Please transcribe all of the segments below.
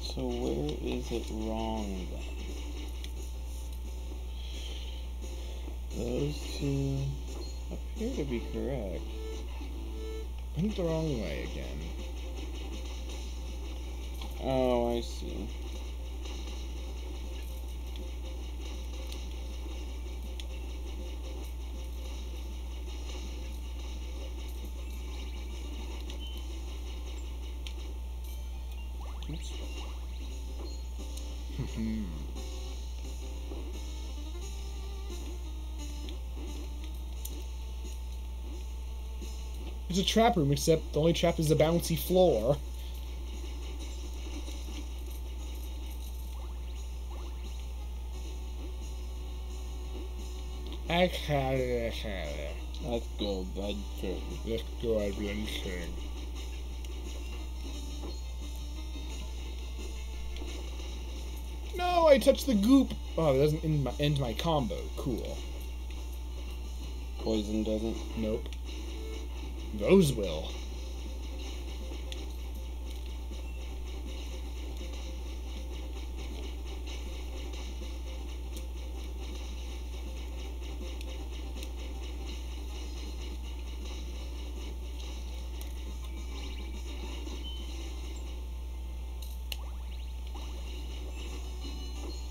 So where is it wrong then? Those two appear to be correct. Went the wrong way again. Oh, I see. Hmm. It's a trap room, except the only trap is a bouncy floor. Let's go, bud. Let's go adventuring. I touched the goop. Oh, it doesn't end my, end my combo. Cool. Poison doesn't. Nope. Those will.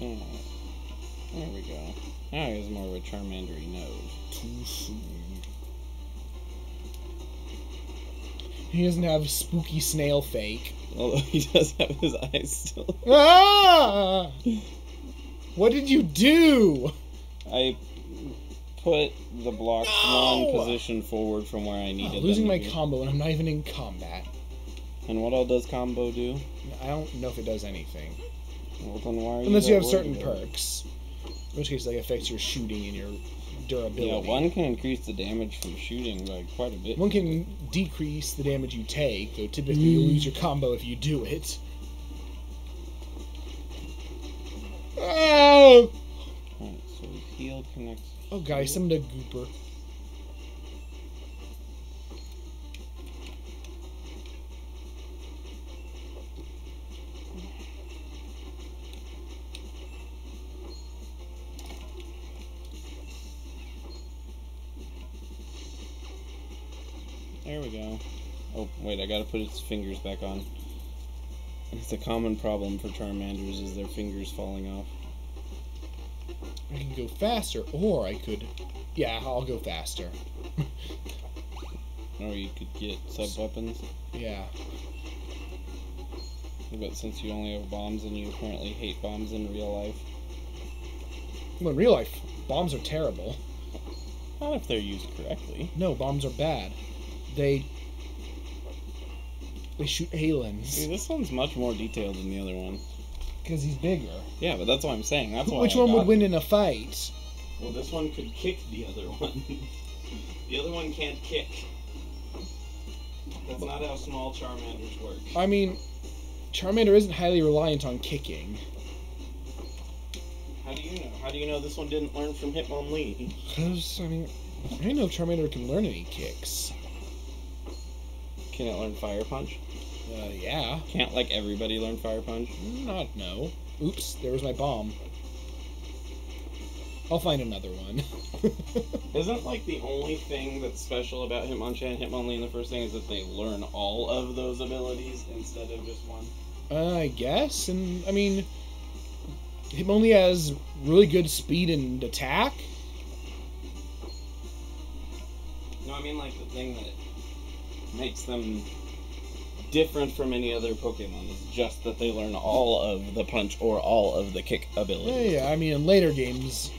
Yeah. There we go. Now he has more of a Charmander he knows. Too soon. He doesn't have spooky snail fake. Although he does have his eyes still. Ah! What did you do? I put the block No! one position forward from where I Oh, needed losing them my combo and I'm not even in combat. And what all does combo do? I don't know if it does anything. Well, then why are Unless you you have certain about perks. In which case, like, affects your shooting and your durability. Yeah, one can increase the damage from shooting by quite a bit. One can decrease the damage you take, though typically you mm. lose your combo if you do it. Oh! Alright, so heal connects. Oh, guys, summoned a gooper. There we go. Oh, wait, I gotta put its fingers back on. It's a common problem for Charmanders is their fingers falling off. I can go faster, or I could. Yeah, I'll go faster. Or you could get sub weapons. Yeah. But since you only have bombs and you apparently hate bombs in real life, Well, in real life, bombs are terrible. not if they're used correctly. No, bombs are bad. They. They shoot See, aliens. this one's much more detailed than the other one. Because he's bigger. Yeah, but that's what I'm saying. That's why. Which I one would got win it. in a fight? Well, this one could kick the other one. the other one can't kick. That's not how small Charmanders work. I mean, Charmander isn't highly reliant on kicking. How do you know? How do you know this one didn't learn from Hitmonlee? Because, I mean, I don't know if Charmander can learn any kicks. Can it learn Fire Punch? Uh, yeah. Can't like everybody learn Fire Punch? Not no. Oops, there was my bomb. I'll find another one. Isn't like the only thing that's special about Hitmonchan and Hitmonlee in the first thing is that they learn all of those abilities instead of just one? uh, I guess, and I mean, him only has really good speed and attack. No, I mean like the thing that makes them different from any other Pokemon It's just that they learn all of the punch or all of the kick abilities. yeah, yeah. I mean, in later games,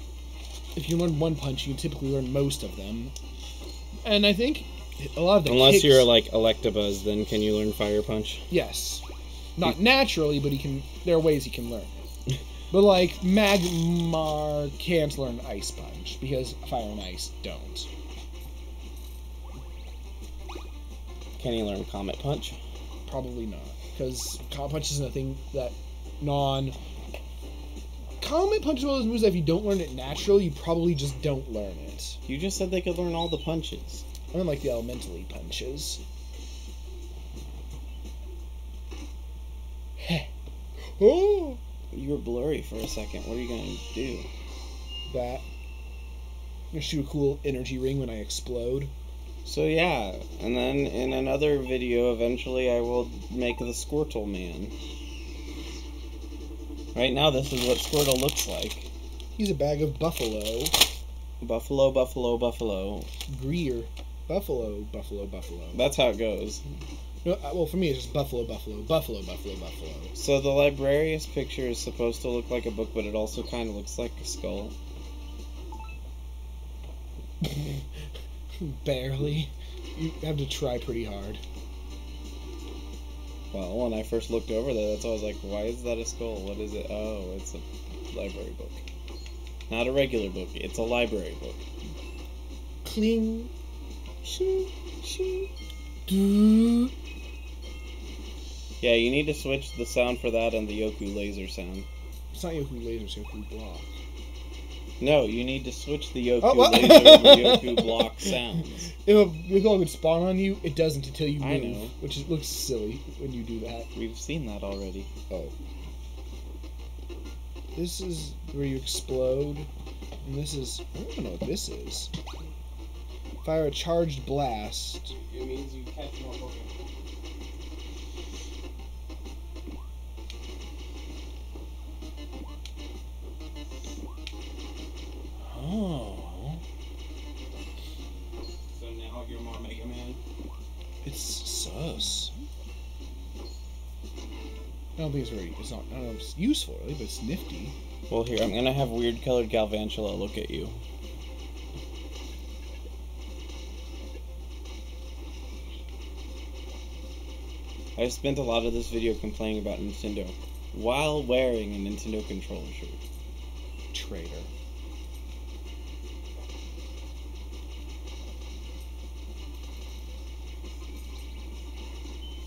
if you learn one punch, you typically learn most of them. And I think a lot of the Unless kicks- you're like Electabuzz, then can you learn Fire Punch? Yes. Not naturally, but he can. There are ways he can learn it. But like Magmar can't learn Ice Punch because Fire and Ice don't. Can he learn Comet Punch? Probably not because Comet Punch isn't a thing that non Comet Punch is one of those moves that if you don't learn it natural, you probably just don't learn it. You just said they could learn all the punches. I mean, like the elementally punches. Heh. oh! You were blurry for a second. What are you gonna do? That. I'm gonna shoot a cool energy ring when I explode. So yeah, and then in another video, eventually I will make the Squirtle man. Right now, this is what Squirtle looks like. He's a bag of buffalo. Buffalo, buffalo, buffalo. Greer. Buffalo, buffalo, buffalo. That's how it goes. No, uh, well, for me, it's just buffalo, buffalo, buffalo, buffalo, buffalo. So the librarius picture is supposed to look like a book, but it also kind of looks like a skull. Barely. You have to try pretty hard. Well, when I first looked over there, that's why I was like, why is that a skull? What is it? Oh, it's a library book. Not a regular book, it's a library book. Cling. Shoo, shoo. Doo. Yeah, you need to switch the sound for that and the Yoku laser sound. It's not Yoku Laser, it's Yoku Block. No, you need to switch the Yoku Oh, what? laser and Yoku block sounds. If a Yoku would spawn on you, it doesn't until you move, I know. which is, looks silly when you do that. We've seen that already. Oh. This is where you explode, and this is I don't know what this is. Fire a charged blast. It means you catch more Pokemon. Don't think it's very. It's not. I don't know it's useful really, but it's nifty. Well, here, I'm gonna have weird colored Galvantula look at you. I spent a lot of this video complaining about Nintendo while wearing a Nintendo controller shirt. Traitor.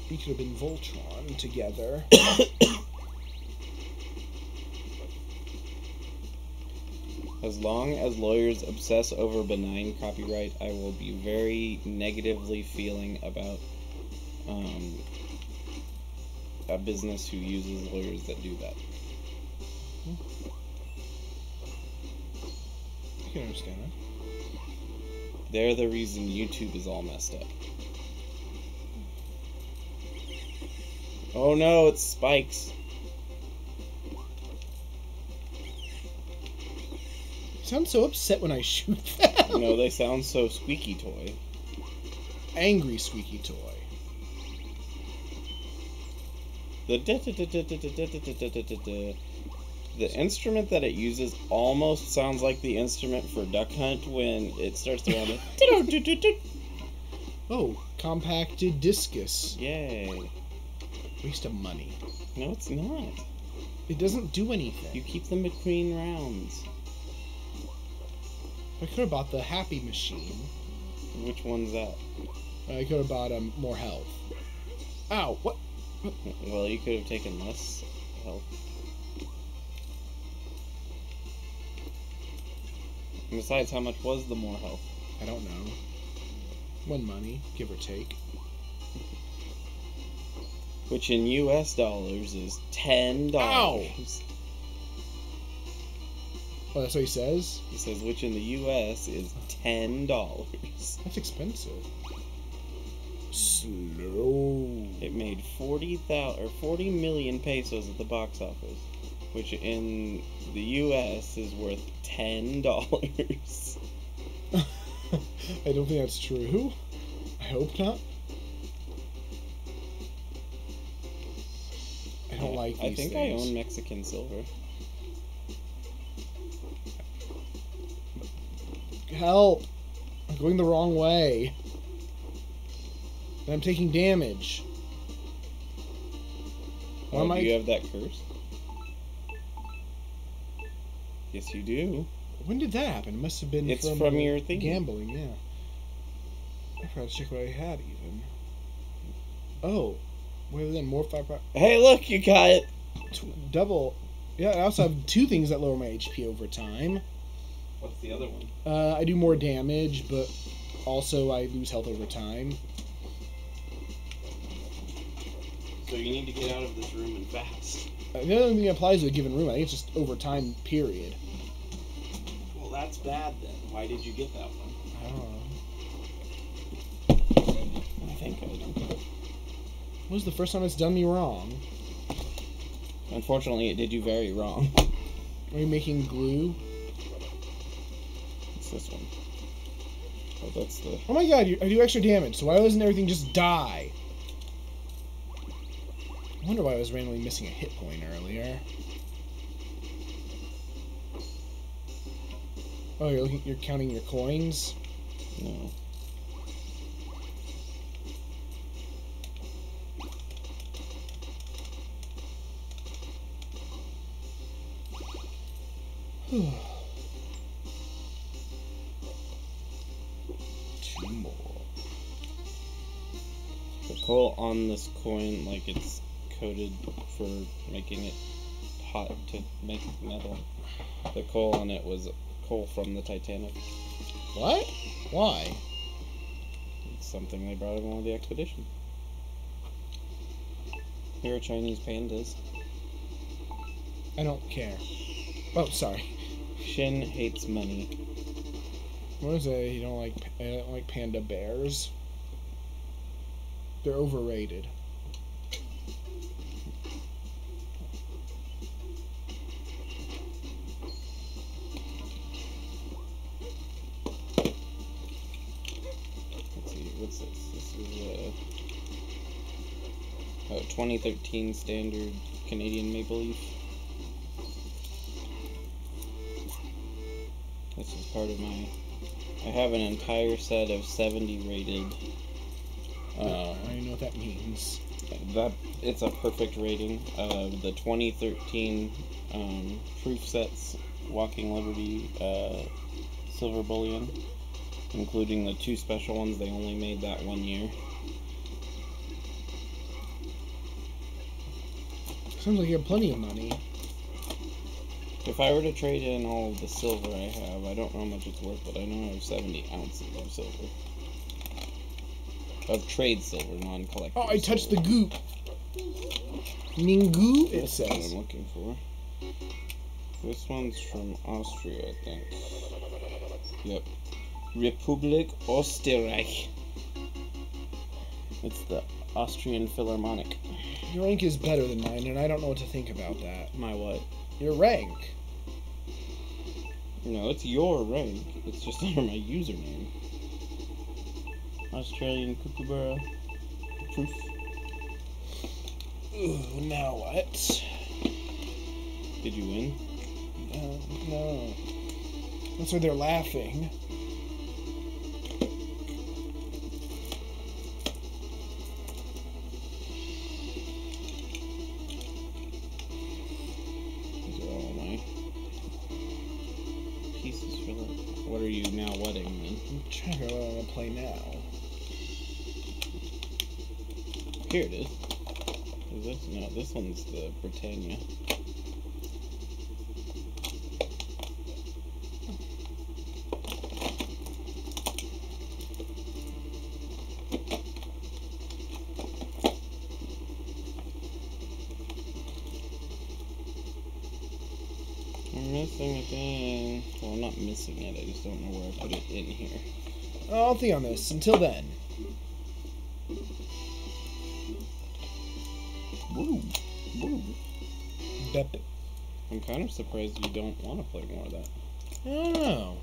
We could have been Voltron together. As long as lawyers obsess over benign copyright, I will be very negatively feeling about um, a business who uses lawyers that do that. I can understand that. They're the reason YouTube is all messed up. Oh no, it's spikes. You sound so upset when I shoot them. No, they sound so squeaky toy. Angry squeaky toy. The da- da- da- da- da- da- da- da- da- da- da- da. the instrument that it uses almost sounds like the instrument for Duck Hunt when it starts throwing it. Oh, compacted discus. Yay! Waste of money. No, it's not. It doesn't do anything. You keep them between rounds. I could have bought the happy machine. Which one's that? I could have bought um, more health. Ow! What? Well, you could have taken less health. And besides, how much was the more health? I don't know. One money, give or take. Which in U.S. dollars is ten dollars. Oh, that's what he says. He says, which in the U.S. is ten dollars. That's expensive. Slow. It made forty thousand or forty million pesos at the box office, which in the U.S. is worth ten dollars. I don't think that's true. I hope not. I don't like I think things. I own Mexican silver. Help! I'm going the wrong way. And I'm taking damage. Why Oh, am do I- you have that curse? Yes, you do. When did that happen? It must have been It's from, from your thingy. gambling. Yeah. I forgot to check what I had even. Oh, well then more five. Hey, look, you got it. Tw- double. Yeah, I also have two things that lower my HP over time. What's the other one? Uh, I do more damage, but also I lose health over time. So you need to get out of this room and fast. Uh, the only thing that applies to a given room, I think it's just over time, period. Well, that's bad then. Why did you get that one? I don't know. I think I Was the first time it's done me wrong? Unfortunately, it did you very wrong. Are you making glue? It's this one. Oh, that's the. Oh my god, you, I do extra damage, so why doesn't everything just die? I wonder why I was randomly missing a hit point earlier. Oh, you're looking, you're counting your coins. No. Two more. The coal on this coin, like it's coated for making it hot to make metal. The coal on it was coal from the Titanic. What? Why? It's something they brought along the expedition. Here are Chinese pandas. I don't care. Oh, sorry. Shin hates money. What is it? You don't like I don't like panda bears. They're overrated. Let's see, what's this? This is a, a 2013 standard Canadian maple leaf. Part of my. I have an entire set of 70 rated. I Uh, don't even know what that means. that it's a perfect rating of the 2013 um, proof sets, Walking Liberty, uh, Silver Bullion, including the two special ones. They only made that one year. Sounds like you have plenty of money. If I were to trade in all the silver I have, I don't know how much it's worth, but I know I have 70 ounces of silver. Of trade silver, non collectible. Oh, I touched the goop. Ningu, it That's what. I'm looking for. This one's from Austria, I think. Yep. Republik Österreich. It's the Austrian Philharmonic. Your rank is better than mine, and I don't know what to think about that. My what? Your rank. No, it's your rank. It's just under my username. Australian Kookaburra. Proof. Ooh, now what? Did you win? No, no. That's why they're laughing. To out what I'm gonna play now. Here it is. Is this? No, this one's the Britannia. I'm missing a thing. Well, I'm not missing it. I just don't know where I put it in here. I'll think on this. Until then. Woo! Woo! I'm kind of surprised you don't want to play more of that. I don't know.